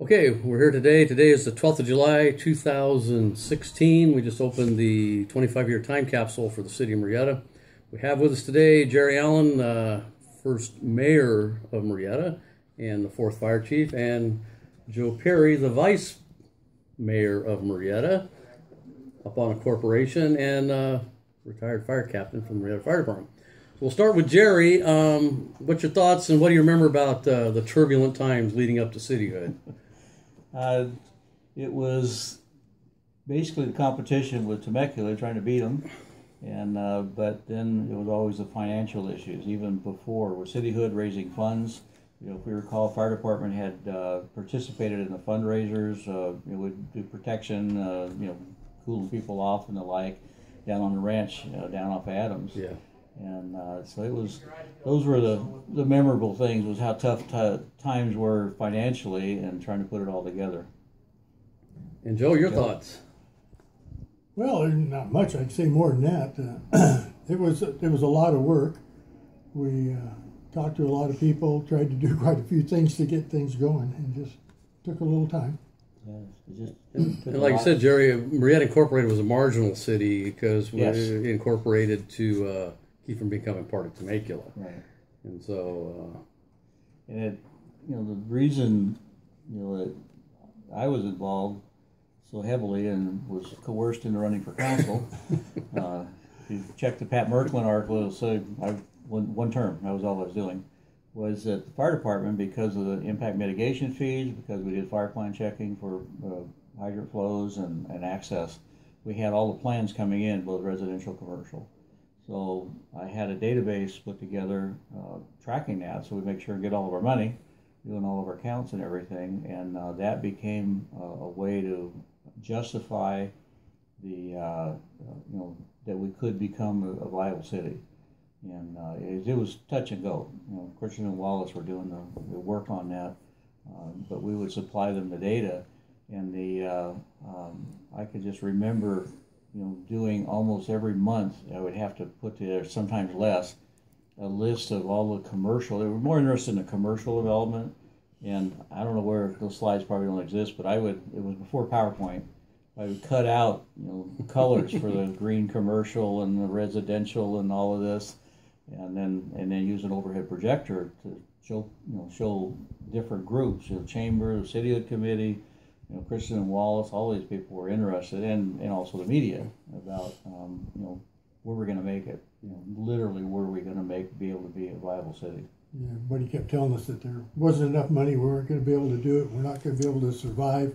Okay, we're here today. Today is the 12th of July, 2016. We just opened the 25 year time capsule for the city of Murrieta. We have with us today Jerry Allen, uh, first mayor of Murrieta and the fourth fire chief, and Joe Perry, the vice mayor of Murrieta, up on a corporation, and uh, retired fire captain from the Murrieta Fire Department. We'll start with Jerry. Um, what's your thoughts and what do you remember about uh, the turbulent times leading up to cityhood? Uh, it was basically the competition with Temecula, trying to beat them, and uh, but then it was always the financial issues. Even before, with cityhood raising funds, you know, if we recall, fire department had uh, participated in the fundraisers. Uh, know, would do protection, uh, you know, cooling people off and the like, down on the ranch, down off Adams. Yeah. And uh, so it was, those were the, the memorable things was how tough t- times were financially and trying to put it all together. And Joe, your thoughts? Well, not much. I'd say more than that. Uh, it was it was a lot of work. We uh, talked to a lot of people, tried to do quite a few things to get things going, and just took a little time. Yeah, it just And like you said, Jerry, Murrieta Incorporated was a marginal city because we Yes. incorporated to uh, keep from becoming part of Temecula. Right. And so, And it, you know, the reason, you know, that I was involved so heavily and was coerced into running for council. uh, if you check the Pat Merklin article, it'll say I one, one term. That was all I was doing. Was that the fire department because of the impact mitigation fees, because we did fire plan checking for uh, hydrant flows and, and access, we had all the plans coming in, both residential, commercial. So I had a database put together uh, tracking that, so we make sure and get all of our money, doing all of our counts and everything, and uh, that became uh, a way to justify the uh, you know that we could become a, a viable city. And uh, it, it was touch and go. You know, Christian and Wallace were doing the, the work on that, uh, but we would supply them the data, and the uh, um, I could just remember you know, doing almost every month, I would have to put together, sometimes less, a list of all the commercial. They were more interested in the commercial development, and I don't know where those slides probably don't exist, but I would. It was before PowerPoint. I would cut out, you know, colors for the green commercial and the residential and all of this, and then and then use an overhead projector to show, you know, show different groups, you know, chamber, the cityhood committee, you know, Christian and Wallace, all these people were interested, and, and also the media about, um, you know, where we're going to make it. You know, literally, where are we going to make be able to be a viable city? Yeah, but he kept telling us that there wasn't enough money. We weren't going to be able to do it. We're not going to be able to survive.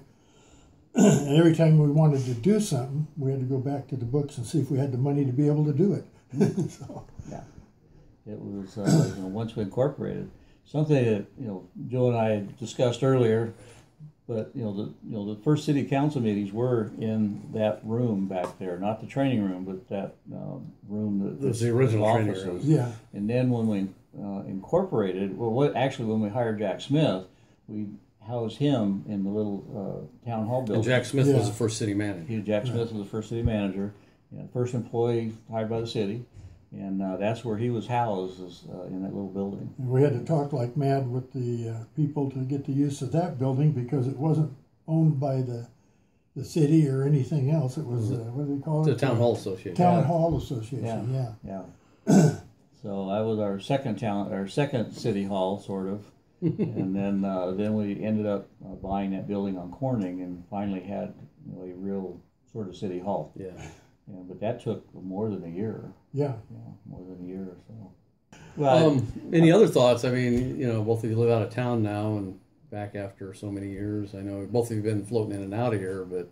and every time we wanted to do something, we had to go back to the books and see if we had the money to be able to do it. so, Yeah, it was uh, you know once we incorporated something that you know Joe and I discussed earlier. But you know the you know the first city council meetings were in that room back there, not the training room, but that um, room that It was the original training room. yeah, And then when we uh, incorporated, well, what actually when we hired Jack Smith, we housed him in the little uh, town hall building. and Jack Smith was the first city manager. He, Jack Smith was the first city manager, you know, first employee hired by the city, and uh, that's where he was housed, is, uh, in that little building. and we had to talk like mad with the uh, people to get the use of that building because it wasn't owned by the the city or anything else. It was uh, what do they call it? The? Town Hall Association. Town Yeah. Hall Association. Yeah. Yeah. so that was our second town, our second city hall, sort of, and then uh, then we ended up uh, buying that building on Corning, and finally had you know, a real sort of city hall. Yeah. Yeah, but that took more than a year. yeah. Yeah, more than a year or so. Well, Um, any other thoughts? I mean, you know, both of you live out of town now and back after so many years. I know both of you have been floating in and out of here, but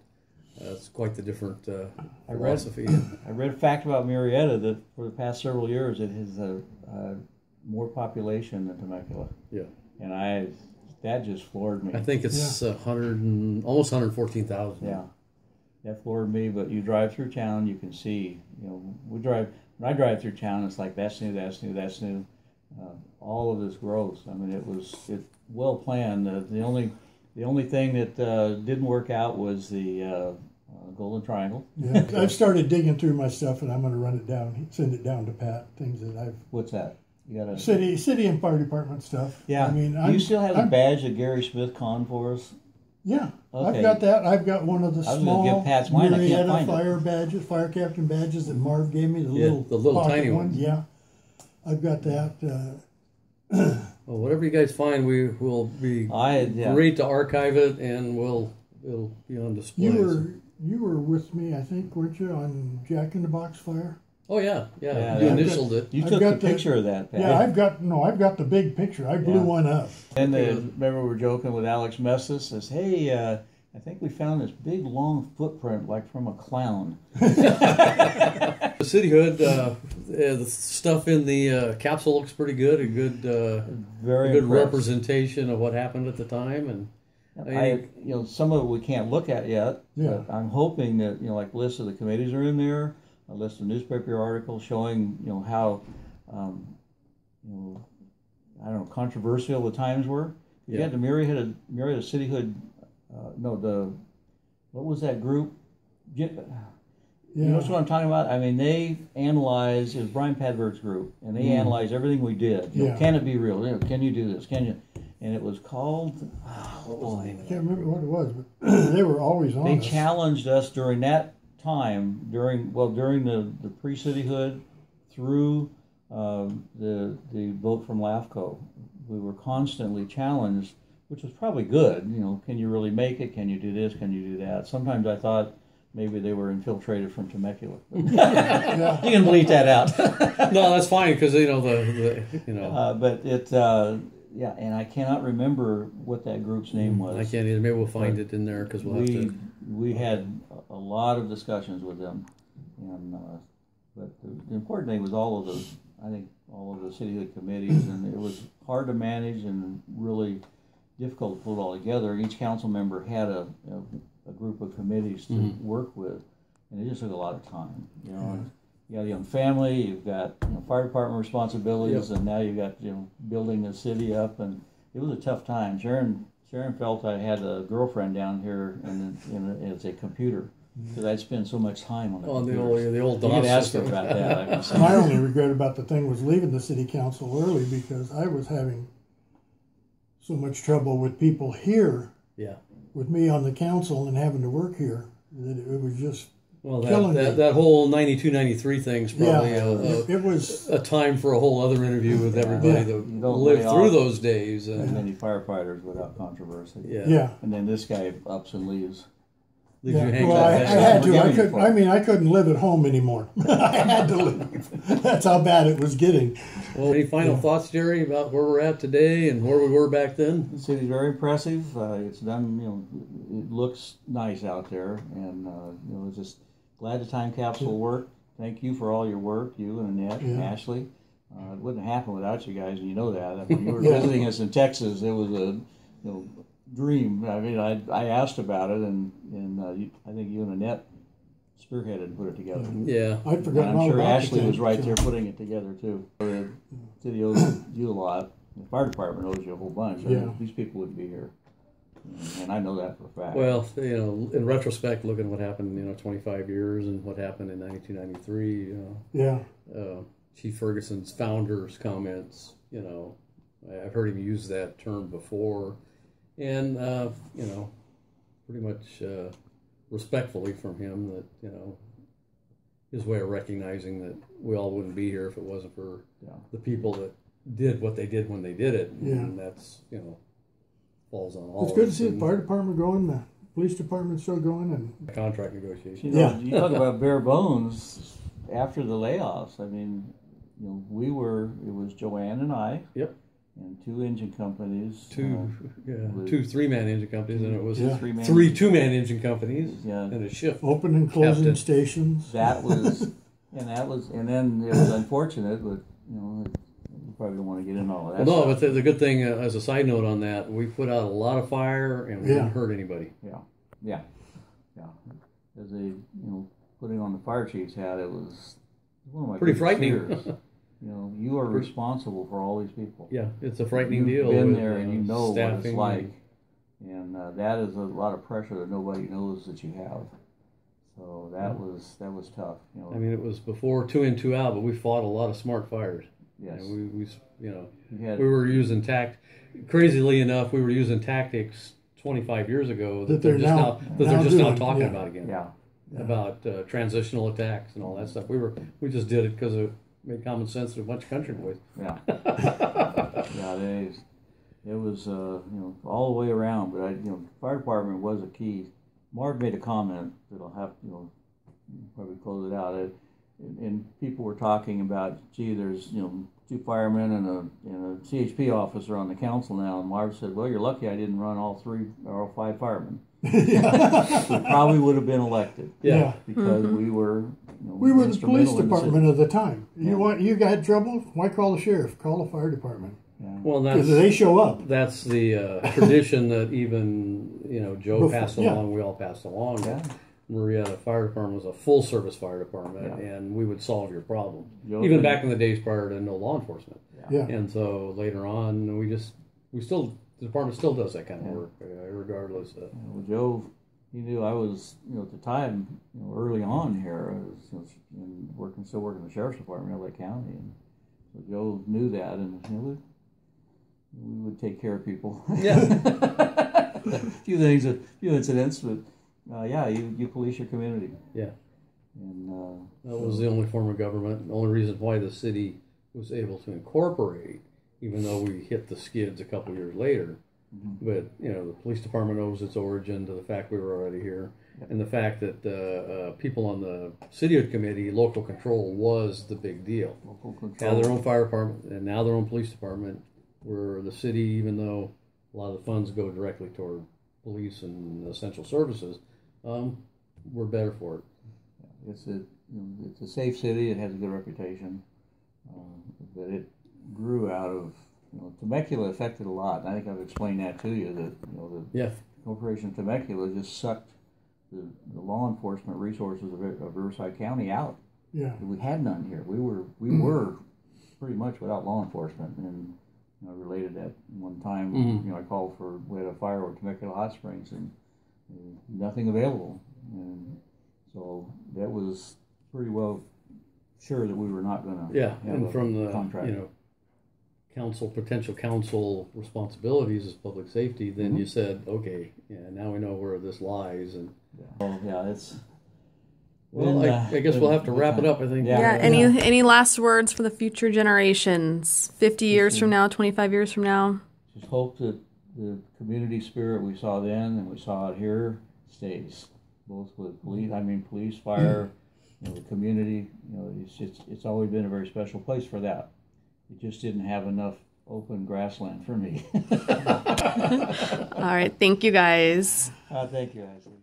uh, it's quite the different uh, I read- I read a fact about Murrieta that for the past several years it has uh, uh, more population than Temecula, yeah. and I that just floored me. I think it's a hundred and almost 114,000. Yeah, that floored me. But you drive through town, you can see. You know, we drive. When I drive through town, it's like that's new, that's new, that's new. Uh, all of this growth. I mean, it was it well planned. Uh, the only the only thing that uh, didn't work out was the uh, uh, Golden Triangle. Yeah, I've started digging through my stuff, and I'm going to run it down, send it down to Pat. Things that I've What's that? You got a city, city and fire department stuff. Yeah. I mean, Do I'm, you still have the I'm- badge that Gary Smith conned for us? Yeah, Okay. I've got that. I've got one of the I was gonna small give Pat's mine. I can't Murrieta find it. fire badges, fire captain badges that Marv gave me. The Yeah, little, the little pocket tiny ones. ones. Yeah, I've got that. Uh, Well, whatever you guys find, we will be I yeah. great to archive it, and we'll it'll be on display. you were you were with me, I think, weren't you, on Jack in the Box fire? Oh yeah, yeah. Yeah, you I've got- initialed it. You took got a the- picture of that, Pat. Yeah, I've got no, I've got the big picture. I blew Yeah. one up. And the, remember we were joking with Alex Messis says, "Hey, uh, I think we found this big long footprint like from a clown." The cityhood, uh, uh, the stuff in the uh, capsule looks pretty good. A good, uh, Very a good impressed. representation of what happened at the time, and I, you know, some of it we can't look at yet. Yeah. But I'm hoping that you know, like lists of the committees are in there, a list of newspaper articles showing you know how, um, you know, I don't know, controversial the times were. You Yeah. had the myriad of myriad of Cityhood, uh, no, the what was that group? Yeah, You know what I'm talking about? I mean, they analyze, it was Brian Padberg's group, and they analyzed everything we did. You know, Yeah. Can it be real? You know, can you do this? Can you? And it was called, what was I can't remember what it was, but they were always on They us. challenged us during that time, during, well, during the, the pre-cityhood through um, the, the vote from LAFCO. We were constantly challenged, which was probably good. You know, can you really make it? Can you do this? Can you do that? Sometimes I thought maybe they were infiltrated from Temecula. yeah, you can bleep that out. no, that's fine because you know the, the you know Uh, but it, uh, yeah, and I cannot remember what that group's name was. I can't either. Maybe we'll find it in there because we'll have to. we had lot of discussions with them, and uh, but the, the important thing was all of the I think all of the cityhood committees, and it was hard to manage and really difficult to put it all together. Each council member had a a, a group of committees to Mhm. work with, and it just took a lot of time. You know, you got a young family, you've got you know, fire department responsibilities, and now you've got you know building the city up, and it was a tough time. Sharon Sharon felt I had a girlfriend down here, and in, as a computer because I'd spend so much time on the oh, On the computers. old the old You can ask her about that. I can say. my only regret about the thing was leaving the city council early because I was having so much trouble with people here, Yeah. with me on the council and having to work here, that it was just Well, Killing that, me. that, that whole 92, 93 thing's probably yeah. a, a, it, it was a time for a whole other interview with everybody Yeah. that lived through those days. Uh, As And, many firefighters without controversy. yeah. yeah. And then this guy ups and leaves. Leaves Yeah, you hanging. well, I, I had to. I could. I mean, I couldn't live at home anymore. I had to leave. That's how bad it was getting. Well, any final thoughts, Jerry, about where we're at today and where we were back then? The city's very impressive. Uh, it's done, you know, it looks nice out there, and uh, you know, just glad the time capsule worked. Thank you for all your work, you and Annette, and Ashley. Uh, it wouldn't happen without you guys, and you know that. I When you were Yeah. visiting us in Texas, it was a you know dream. I mean, I, I asked about it, and and uh, you, I think you and Annette spearheaded and put it together. Yeah. I'd And forgotten I'm sure Ashley was right so- there putting it together too. The city owes you a lot. The fire department owes you a whole bunch. Yeah. These people wouldn't be here, and I know that for a fact. Well, you know, in retrospect, looking at what happened, you know, 25 years and what happened in 1993, you know, Yeah. uh, Chief Ferguson's founder's comments, you know, I've heard him use that term before, and uh, you know, pretty much uh, respectfully from him that you know his way of recognizing that we all wouldn't be here if it wasn't for Yeah. the people that did what they did when they did it, Yeah. and that's you know falls on all. It's of good to us see the fire department going, the police department still going, and contract negotiations. You know, Yeah. you talk about bare bones after the layoffs. I mean, you know, we were it was Joanne and I. Yep. And two engine companies. Two, uh, yeah, two three-man engine companies, and it was Yeah. three man. three two-man engine companies Yeah. and a shift. open and closing Captain. stations. That was, and that was, and then it was unfortunate, but you know, you probably don't want to get into all of that. Well, no, but the, the good thing, uh, as a side note on that, we put out a lot of fire and we Yeah. didn't hurt anybody. Yeah, yeah, yeah. As a you know, putting on the fire chief's hat, it was one of my Pretty biggest frightening. fears. you know, you are responsible for all these people. Yeah, it's a frightening You've deal. been there uh, and you know what it's like, and uh, that is a lot of pressure that nobody knows that you have. So that was that was tough. You know, I mean, it was before two in, two out, but we fought a lot of smart fires. yes, And we, we, you know, you had we were using tact. Crazily enough, we were using tactics 25 years ago that, That they're, they're just now- now, that they're now just now talking yeah. about again. Yeah. About uh, transitional attacks and all that stuff. We were we just did it because it made common sense to a bunch of country boys. Yeah. yeah, they, it was, uh, you know, all the way around, but I, you know, fire department was a key. Marv made a comment that I'll have, you know, probably close it out. It, and, and people were talking about, gee, there's, you know, two firemen and a, and a CHP officer on the council now. And Marv said, well, you're lucky I didn't run all three or all five firemen. We probably would have been elected Yeah. because we were, you know, We were the police instrumental in the city. department at the time. You Yeah. want you got trouble? Why call the sheriff? Call the fire department Well, because that's they show up. that's the uh, tradition that even you know Joe Before- passed yeah. along. We all passed along. Yeah. the Fire Department was a full service fire department, Yeah. and we would solve your problem. Joe Even did- back in the days prior to no law enforcement. Yeah, And so later on, we just we still the department still does that kind of Yeah. work, uh, regardless. Of, Well, Joe, he knew I was, you know, at the time, you know, early on here, I was, you know, working, still working in the sheriff's department in LA County, and so Joe knew that, and you know, we, we would take care of people. Yeah. a few things, a few incidents, but uh, yeah, you, you police your community, yeah, and uh, that was the only form of government. The only reason why the city was able to incorporate, even though we hit the skids a couple years later. But you know, the police department owes its origin to the fact we were already here, and the fact that uh, uh, people on the city committee, local control, was the big deal. local Now control. their own fire department and now their own police department, where the city, even though a lot of the funds go directly toward police and essential services, um, we're better for it. It's a, you know, it's a safe city. It has a good reputation, um, but it grew out of, you know, Temecula affected a lot. And I think I've explained that to you that you know the Yeah, corporation Temecula just sucked the, the law enforcement resources of, of Riverside County out. yeah. We had none here. We were we were pretty much without law enforcement, and you know, related that one time. Mhm. You know, I called for we had a fire at Temecula Hot Springs, and uh, nothing available, and so that was pretty well sure that we were not going to. yeah, and from the contract. you know council potential council responsibilities as public safety, then you said, okay, yeah, now we know where this lies, and Oh, yeah, it's. well, been, I, uh, I guess we'll have to wrap it up. I think. Yeah. Yeah. Any any last words for the future generations? Fifty years from now, twenty five years from now. just hope that the community spirit we saw then and we saw it here stays, both with police. I mean, police, fire, you know, the community. You know, it's just it's always been a very special place for that. It just didn't have enough open grassland for me. All right. Thank you guys. uh, thank you, Ashley.